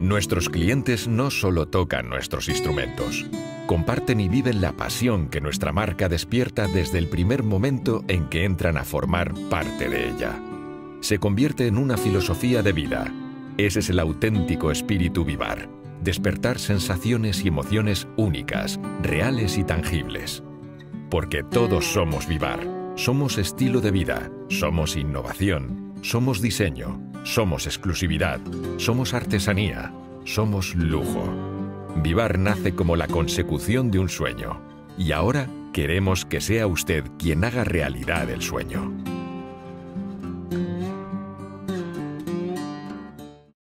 Nuestros clientes no solo tocan nuestros instrumentos, comparten y viven la pasión que nuestra marca despierta desde el primer momento en que entran a formar parte de ella. Se convierte en una filosofía de vida. Ese es el auténtico espíritu vivar. Despertar sensaciones y emociones únicas, reales y tangibles. Porque todos somos vivar. Somos estilo de vida. Somos innovación. Somos diseño. Somos exclusividad. Somos artesanía. Somos lujo. Vivar nace como la consecución de un sueño. Y ahora queremos que sea usted quien haga realidad el sueño.